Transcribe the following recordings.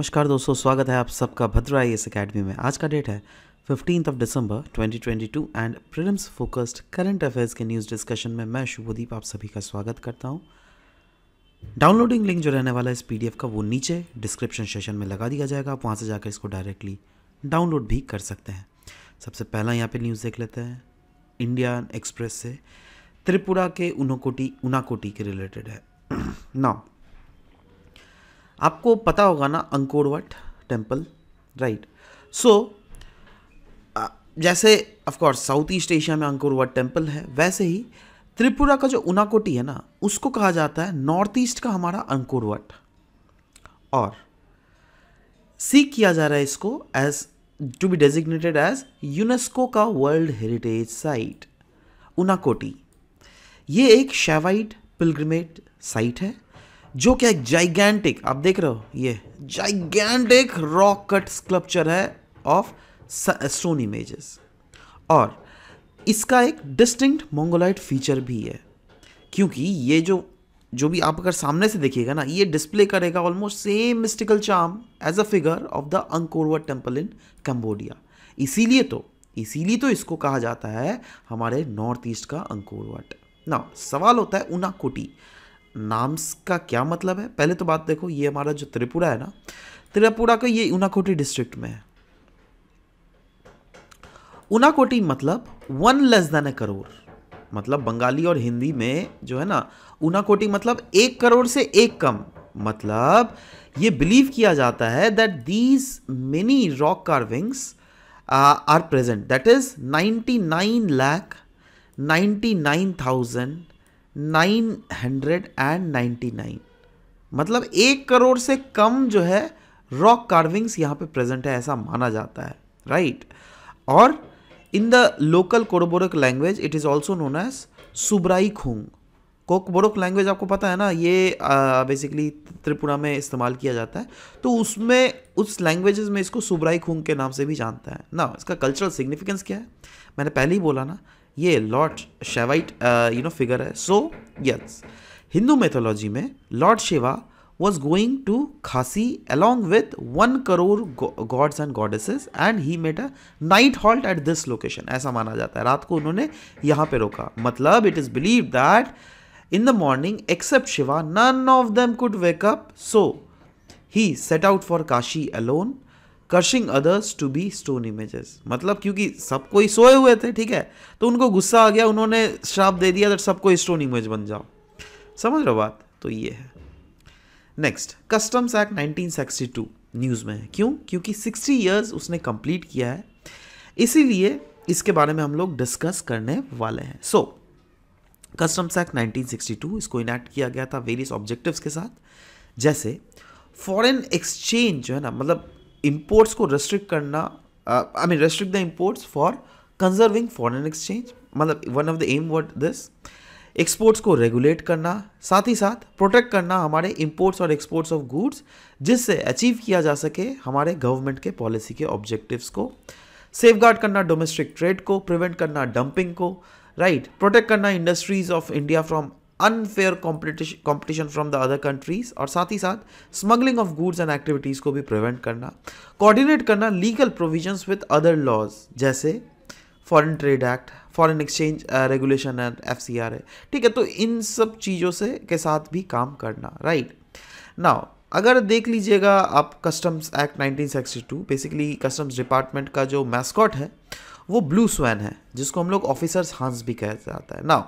नमस्कार दोस्तों, स्वागत है आप सबका भद्रा आई एस अकेडमी में। आज का डेट है fifteen of December 2022 and prelims focused current affairs के न्यूज़ डिस्कशन में मैं शुभदीप आप सभी का स्वागत करता हूँ। डाउनलोडिंग लिंक जो रहने वाला है इस पीडीएफ का, वो नीचे डिस्क्रिप्शन सेशन में लगा दिया जाएगा। आप वहाँ से जाकर इसको डायरेक्टली डाउनलोड भी कर सकते हैं। सबसे पहला यहाँ पे न्यूज़ देख लेते हैं। इंडियन एक्सप्रेस से त्रिपुरा के उनकोटी, उनाकोटी के रिलेटेड है। नाउ आपको पता होगा ना अंकोरवट टेंपल राइट सो जैसे of course South East Asia में अंकोरवट टेंपल है, वैसे ही त्रिपुरा का जो उनाकोटी है ना, उसको कहा जाता है नॉर्थ ईस्ट का हमारा अंकोरवट और सीख किया जा रहा है इसको as to be designated as UNESCO का वर्ल्ड हेरिटेज साइट उनाकोटी। ये एक शेवाइट पिलग्रिमेट साइट है। जो क्या एक जाइगेंटिक आप देख रहे हो? ये जाइगेंटिक रॉक कट स्कल्पचर है ऑफ़ स्टोन इमेजेस और इसका एक डिस्टिंक्ट मोंगोलाइट फीचर भी है। क्योंकि ये जो जो भी आप अगर सामने से देखिएगा ना, ये डिस्प्ले करेगा almost same mystical charm as a figure of the Angkor Wat temple in Cambodia इसीलिए तो इसीलिए तो इसको कहा जाता है हमारे नॉर्थ ईस्ट का अंकोरवट ना सवाल होता है उनाकोटी। नाम का क्या मतलब है? पहले तो बात देखो ये हमारा जो त्रिपुरा है ना त्रिपुरा का ये उनाकोटी डिस्ट्रिक्ट में है। उनाकोटी मतलब one less than a crore मतलब बंगाली और हिंदी में जो है ना उनाकोटी मतलब एक करोड़ से एक कम। मतलब ये बिलीव किया जाता है that these many rock carvings are present that is 99 lakh 99,000 nine hundred and ninety nine. मतलब एक करोड़ से कम जो है रॉक कार्विंग्स यहाँ पे प्रेजेंट है, ऐसा माना जाता है राइट और in the local Kokborok language it is also known as Subrai Khung Kokborok language आपको पता है ना, ये बेसिकली त्रिपुरा में इस्तेमाल किया जाता है। तो उसमें, उस लैंग्वेजेस में इसको सुब्राई खुंग के नाम से भी जानता है। ना, इसका कल्चरल सिग्निफिकेंस क्या है? मैंने पहले ही बोला ना ये lord Shaivite you know figure है। सो यस हिंदू मेथोलॉजी में lord Shiva was going to Kashi along with one crore gods and goddesses and he made a night halt at this location ऐसा माना जाता है। रात को उन्होंने यहाँ पे रोका। मतलब it is believe that in the morning except Shiva none of them could wake up so he set out for Kashi alone cursing others to be stone images मतलब क्योंकि सब कोई सोए हुए थे, ठीक है? तो उनको गुस्सा आ गया, उन्होंने श्राप दे दिया दैट सबको स्टोन इमेज बन जाओ। समझ रहे बात? तो ये है। नेक्स्ट कस्टम्स एक्ट 1962 न्यूज़ में है। क्यों? क्योंकि 60 इयर्स उसने कंप्लीट किया है। इसीलिए इसके बारे में हम लोग डिस्कस करने वाले हैं। सो कस्टम्स एक्ट 1962 इसको इनैक्ट किया गया था वेरियस ऑब्जेक्टिव्स के साथ। जैसे फॉरेन एक्सचेंज जो है ना? मतलब इम्पोर्ट्स को रेस्ट्रिक्ट करना I mean restrict the imports for conserving foreign exchange मतलब one of the M word this exports को रेगुलेट करना साथ ही साथ प्रोटेक्ट करना हमारे इम्पोर्ट्स और एक्सपोर्ट्स ऑफ़ गुड्स जिससे अचीव किया जा सके हमारे गवर्नमेंट के पॉलिसी के ऑब्जेक्टिव्स को सेफ़ करना डोमेस्टिक ट्रेड को प्रिवेंट करना डंपिंग को राइट right, प्रोटेक्ट करना industries of India from unfair competition from the other countries और साथ ही साथ smuggling of goods and activities को भी प्रिवेंट करना कोऑर्डिनेट करना legal provisions with other laws जैसे foreign trade act foreign exchange regulation and F C R है ठीक है तो इन सब चीज़ों से के साथ भी काम करना राइट नाउ अगर देख लीजिएगा आप customs act 1962 basically customs department का जो मैस्कॉट है, वो ब्लू स्वैन है, जिसको हम लोग ऑफिसर्स हांस भी कहा जाता है। नाउ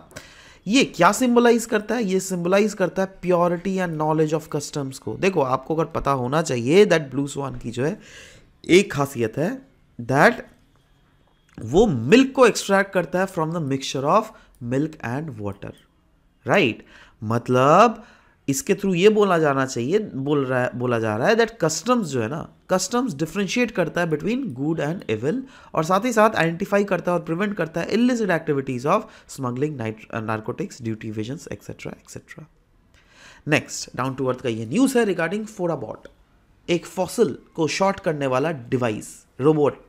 ये क्या सिंबलाइज करता है? ये सिंबलाइज करता है purity and knowledge of customs को। देखो, आपको अगर पता होना चाहिए दैट ब्लू स्वान की जो है, एक खासियत है दैट वो मिल्क को एक्सट्रैक्ट करता है from the mixture of milk and water right मतलब इसके थ्रू ये बोला जाना चाहिए, बोल रहा है, बोला जा रहा है दैट कस्टम्स जो है ना कस्टम्स डिफ्रेंशिएट करता है बिटवीन गुड एंड एविल और साथ ही साथ आइडेंटिफाई करता है और प्रिवेंट करता है illicit activities of smuggling narcotics duty evasions etcetera etcetera next down to earth का ये न्यूज़ है रिगार्डिंग फोराबॉट एक फॉसल को शॉर्ट करने वाला डिवाइस रोबोट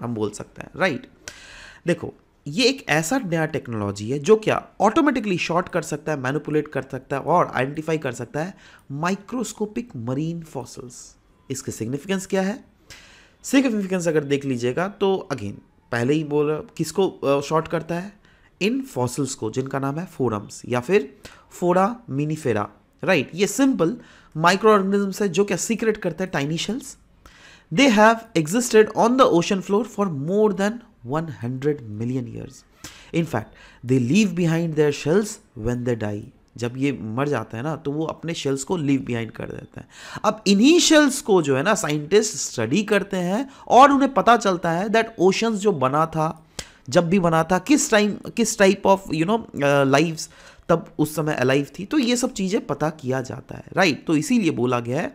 हम बोल सकते हैं राइट right? देखो ये एक ऐसा नया टेक्नोलॉजी है जो क्या ऑटोमेटिकली शॉर्ट कर सकता है मैनुपुलेट कर सकता है और आइडेंटिफाई कर सकता है माइक्रोस्कोपिक मरीन फॉसल्स इसके सिग्निफिकेंस क्या है? सिग्निफिकेंस अगर देख लीजिएगा तो अगेन पहले ही बोल, किसको शॉर्ट करता है? इन फॉसल्स को, जिनका नाम है फोरम्स या फिर फोरा मिनीफेरा राइट ये सिंपल माइक्रो ऑर्गेनिजम्स है जो क्या सीक्रेट करते हैं tiny shells they have existed on the ocean floor for more than 100 million years in fact they leave behind their shells when they die जब ये मर जाते हैं ना तो वो अपने शेल्स को लीव बिहाइंड कर देते हैं। अब इन्हीं शेल्स को जो है ना साइंटिस्ट स्टडी करते हैं और उन्हें पता चलता है दैट ओशंस जो बना था, जब भी बना था, किस टाइम किस type of you know lives तब उस समय अलाइव थी। तो ये सब चीज़ें पता किया जाता है राइट right? तो इसीलिए बोला गया है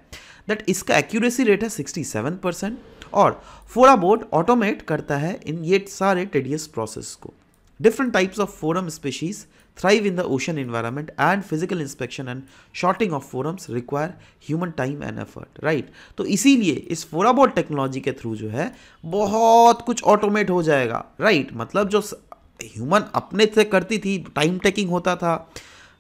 दैट इसका एक्यूरेसी रेट है 67 परसेंट और फोरा बोर्ड ऑटोमेट करता है इन ये सारे टेडियस प्रोसेस को different types of foram species thrive in the ocean environment and physical inspection and shorting of forums require human time and effort, right तो इसीलिए इस फोराबोट टेक्नोलॉजी के थ्रू जो है, बहुत कुछ ऑटोमेट हो जाएगा राइट right? मतलब जो ह्यूमन अपने से करती थी टाइम टेकिंग होता था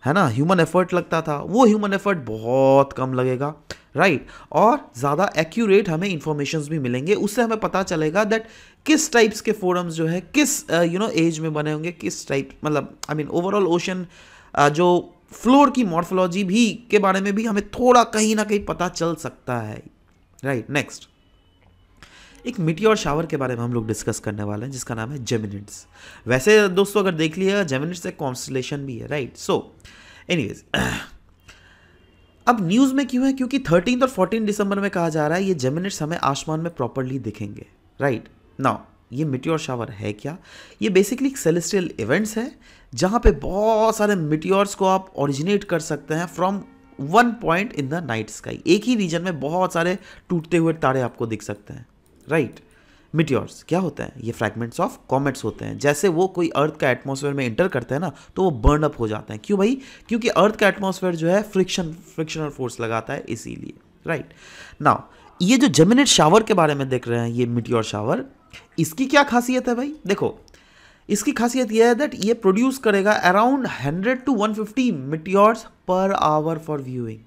है ना ह्यूमन एफर्ट लगता था। वो ह्यूमन एफर्ट बहुत कम लगेगा राइट right? और ज़्यादा एक्यूरेट हमें इंफॉर्मेशन भी मिलेंगे। उससे हमें पता चलेगा दैट किस टाइप्स के फोरम्स जो है, किस यू नो एज में बने होंगे, किस टाइप मतलब आई मीन ओवरऑल ओशन जो फ्लोर की मॉर्फोलॉजी भी के बारे में भी हमें थोड़ा कहीं ना कहीं पता चल सकता है। राइट नेक्स्ट एक मिट्टी और शावर के बारे में हम लोग डिस्कस करने वाले हैं, जिसका नाम है जेमिनिट्स वैसे, दोस्तों, अगर देख लिया जेमिनिट्स एक कॉन्स्टलेशन भी है राइट सो एनीवेज अब न्यूज़ में क्यों है? क्योंकि थर्टीन और फोर्टीन दिसंबर में कहा जा रहा है, ये जेमिनिट्स हमें आसमान में प्रॉपरली दिखेंगे राइट नाउ ये मिट्योर शावर है क्या? ये बेसिकली एक सेलेस्टियल इवेंट्स है, जहाँ पे बहुत सारे मिट्योर्स को आप ओरिजिनेट कर सकते हैं from one point in the night sky एक ही रीजन में बहुत सारे टूटते हुए तारे आपको दिख सकते हैं। राइट? मिट्योर्स क्या होते हैं? ये फ्रैगमेंट्स ऑफ़ कॉमेट्स होते हैं। जैसे वो कोई अर्थ का एटमॉस्फेयर में इंटर करते हैं ना तो वो बर्न अप हो जाते हैं। क्यों भाई? क्योंकि अर्थ का एटमॉस्फेयर जो है फ्रिक्शन फ्रिक्शनल फोर्स लगाता है इसीलिए। राइट नाउ ये जो जेमिनेट शावर के बारे में देख रहे हैं, ये मिट्योर शावर इसकी क्या खासियत है भाई? देखो, इसकी खासियत यह है दैट ये प्रोड्यूस करेगा around 100 to 150 meteors per hour for viewing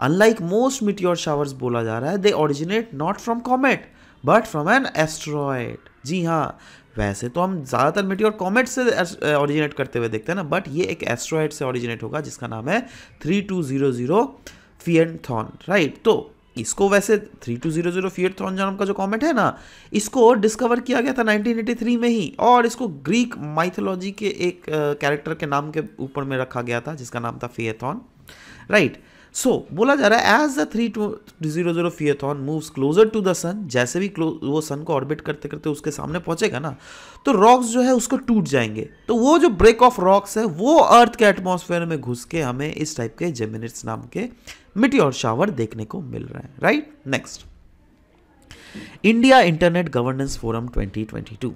unlike most meteor showers बोला जा रहा है they originate not from comet but from an asteroid जी हाँ वैसे तो हम ज़्यादातर मिट्योर कॉमेट से ओरिजिनेट करते हुए देखते हैं ना बट ये एक एस्ट्रॉयड से ओरिजिनेट होगा, जिसका नाम है three two zero zero Phaethon right तो इसको वैसे three two zero zero Phaethon नाम का जो कॉमेट है ना, इसको डिस्कवर किया गया था 1983 में ही, और इसको ग्रीक माइथोलॉजी के एक कैरेक्टर के नाम के ऊपर में रखा गया था, जिसका नाम था फियथॉन राइट सो so, बोला जा रहा है as the three two zero zero Phaethon moves closer to the sun जैसे भी वो सन को ऑर्बिट करते करते उसके सामने पहुंचेगा ना तो रॉक्स जो है उसको टूट जाएँगे। तो वो जो ब्रेक ऑफ़ रॉक्स है वो अर्थ के एटमॉस्फेयर में घुस के हमें इस टाइप के जेमिनिट्स नाम के मिट्टी और शावर देखने को मिल रहा है। Right next India internet governance forum 2022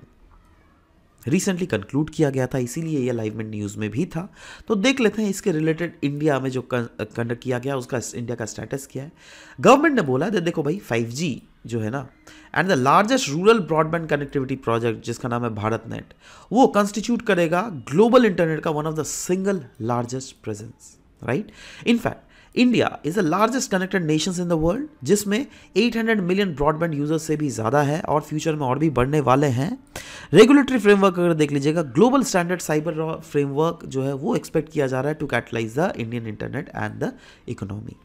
recently conclude किया गया था, इसीलिए ये लाइव में न्यूज़ में भी था। तो देख लेते हैं इसके रिलेटेड इंडिया में जो कंडक्ट किया गया, उसका इंडिया का स्टेटस क्या है। गवर्नमेंट ने बोला, दे, देखो भाई 5G जो है ना and the largest rural broadband connectivity project जिसका नाम है भारत नेट वो कंस्टिट्यूट करेगा ग्लोबल इंटरनेट का one of the single largest presence right in fact India is the largest connected nations in the world जिसमें 800 मिलियन ब्रॉडबैंड यूज़र्स से भी ज़्यादा है और फ्यूचर में और भी बढ़ने वाले हैं। रेगुलेटरी फ्रेमवर्क अगर देख लीजिएगा ग्लोबल स्टैंडर्ड साइबर फ्रेमवर्क जो है, वो एक्सपेक्ट किया जा रहा है to catalyse the Indian internet and the economy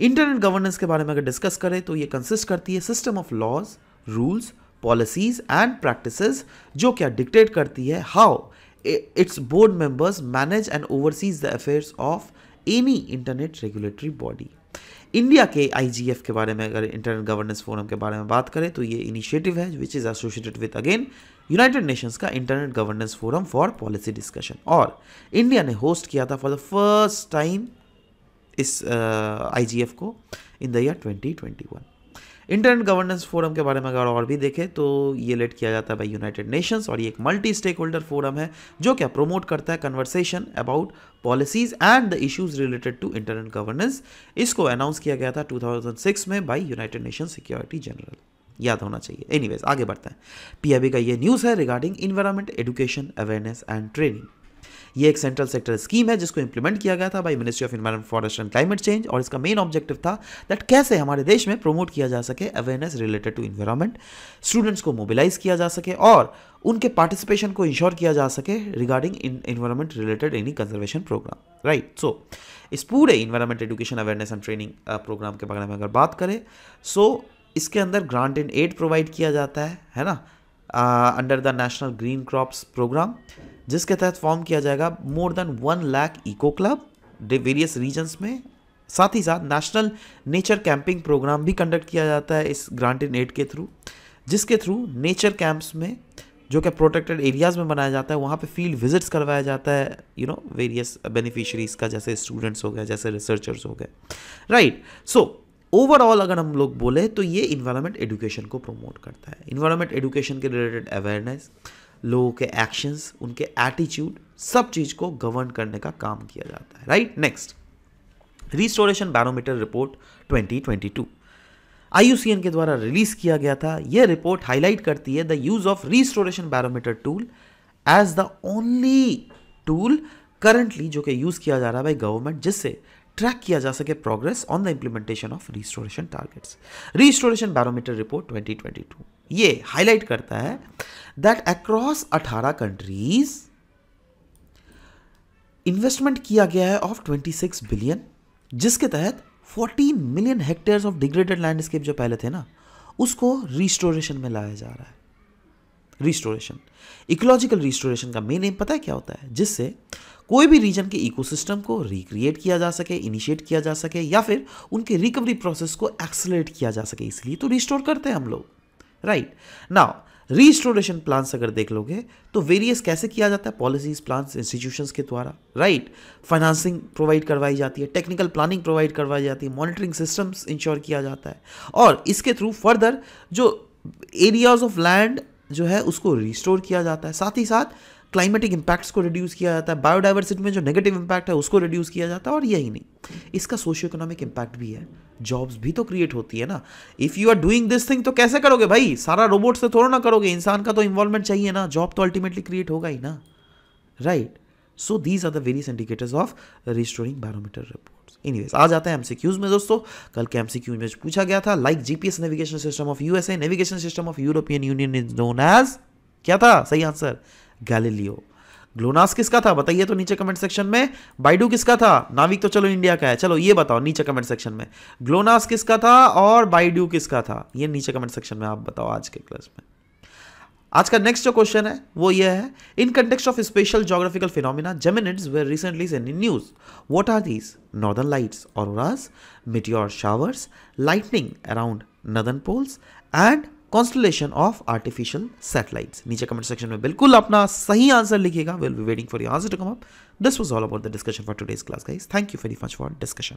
internet governance के बारे में अगर डिस्कस करें तो ये कंसिस्ट करती है system of laws rules policies and practices जो क्या डिक्टेट करती है how its board members manage and oversees the affairs of any internet regulatory body India के आईजीएफ के बारे में अगर इंटरनेट गवर्नेंस फोरम के बारे में बात करें तो ये इनिशिएटिव है which is associated with again United Nations का internet governance forum for policy discussion और इंडिया ने होस्ट किया था फॉर द फ़र्स्ट टाइम इस आईजीएफ uh, को in the year 2021 internet governance forum के बारे में अगर और भी देखें तो ये लेट किया जाता है बाई यूनाइटेड नेशंस और ये एक मल्टी स्टेक होल्डर फोरम है, जो क्या प्रमोट करता है conversation about policies and the issues related to internet governance इसको अनाउंस किया गया था 2006 में by United Nation security general याद होना चाहिए। एनीवेज आगे बढ़ते हैं। पीआईबी का ये न्यूज़ है regarding environment education awareness and training ये एक सेंट्रल सेक्टर स्कीम है जिसको इंप्लीमेंट किया गया था by ministry of environment forest and climate change और इसका मेन ऑब्जेक्टिव था दैट कैसे हमारे देश में प्रमोट किया जा सके awareness related to environment students को मोबिलाइज किया जा सके और उनके पार्टिसिपेशन को इंश्योर किया जा सके regarding in environment related any conservation programme right so इस पूरे environment education awareness and training programme के बारे में अगर बात करें सो so, इसके अंदर ग्रांट इन एड प्रोवाइड किया जाता है है ना? Under the national green crops programme जिसके तहत फॉर्म किया जाएगा more than one lakh eco club various regions में। साथ ही साथ नेशनल नेचर कैंपिंग प्रोग्राम भी कंडक्ट किया जाता है इस ग्रांट इन एड के थ्रू जिसके थ्रू नेचर कैंप्स में जो कि प्रोटेक्टेड एरियाज़ में बनाया जाता है, वहाँ पे फ़ील्ड विजिट्स करवाया जाता है यू नो वेरियस बेनिफिशरीज का, जैसे स्टूडेंट्स हो गए, जैसे रिसर्चर्स हो गए। राइट सो ओवरऑल अगर हम लोग बोले तो ये इन्वायरमेंट एजुकेशन को प्रमोट करता है। इन्वायरमेंट एजुकेशन के रिलेटेड अवेयरनेस लोगों के एक्शंस उनके एटीट्यूड सब चीज़ को गवर्न करने का काम किया जाता है right next restoration barometer report 2022 IUCN के द्वारा रिलीज़ किया गया था। यह रिपोर्ट हाईलाइट करती है the use of restoration barometer tool as the only tool currently जो कि यूज़ किया जा रहा है बाई गवर्नमेंट जिससे ट्रैक किया जा सके progress on the implementation of restoration targets restoration barometer report 2022 ये हाईलाइट करता है दैट अक्रॉस 18 कंट्रीज़ इन्वेस्टमेंट किया गया है ऑफ़ 26 बिलियन जिसके तहत 14 million hectares of degraded landscape जो पहले थे ना, उसको रिस्टोरेशन में लाया जा रहा है। रिस्टोरेशन इकोलॉजिकल रिस्टोरेशन का मेन एम पता है क्या होता है? जिससे कोई भी रीजन के इकोसिस्टम को रिक्रिएट किया जा सके इनिशिएट किया जा सके, या फिर उनके रिकवरी प्रोसेस को एक्सलेट किया जा सके, इसलिए तो रिस्टोर करते हैं हम लोग। राइट नाउ रिस्टोरेशन प्लान्स अगर देख लोगे तो वेरियस कैसे किया जाता है? पॉलिसीज़ प्लान्स इंस्टीट्यूशंस के द्वारा। राइट फाइनेंसिंग प्रोवाइड करवाई जाती है टेक्निकल प्लानिंग प्रोवाइड करवाई जाती है मॉनिटरिंग सिस्टम्स इंश्योर किया जाता है। और इसके थ्रू फर्दर जो एरियाज़ ऑफ़ लैंड जो है, उसको रिस्टोर किया जाता है। साथ ही साथ क्लाइमेटिक इम्पैक्ट्स को रिड्यूस किया जाता है बायोडाइवर्सिटी में जो नेगेटिव इम्पैक्ट है, उसको रिड्यूस किया जाता है और यही नहीं। इसका सोशियो इकोनॉमिक इम्पैक्ट भी है। जॉब्स भी तो क्रिएट होती है ना। If you are doing this thing तो कैसे करोगे भाई? सारा रोबोट से थोड़ा ना करोगे। इंसान का तो इन्वॉल्वमेंट चाहिए ना। जॉब तो अल्टीमेटली क्रिएट होगा ही ना। Right so these are the various indicators of restoring barometer reports anyways आ जाता है एमसीक्यूज में दोस्तों। कल के एमसीक्यू में पूछा गया था like GPS navigation system of USA navigation system of European Union is known as क्या था? सही आंसर गैलीलियो। ग्लोनास किसका था? बताइए तो नीचे कमेंट सेक्शन में। बाइडू किसका था? नाविक तो चलो इंडिया का है। चलो, ये बताओ नीचे कमेंट सेक्शन में। ग्लोनास किसका था और बाइडू किसका था? ये नीचे कमेंट सेक्शन में आप बताओ आज के क्लास में। आज का नेक्स्ट जो क्वेश्चन है, वो ये है। In context of special geographical phenomena Geminids were recently seen in news what are these northern lights और meteor showers lightning around northern poles and constellation of artificial satellites नीचे कमेंट सेक्शन में बिल्कुल अपना सही आंसर लिखिएगा. Will be waiting for your answer to come up this was all about the discussion for today's class guys thank you very much for discussion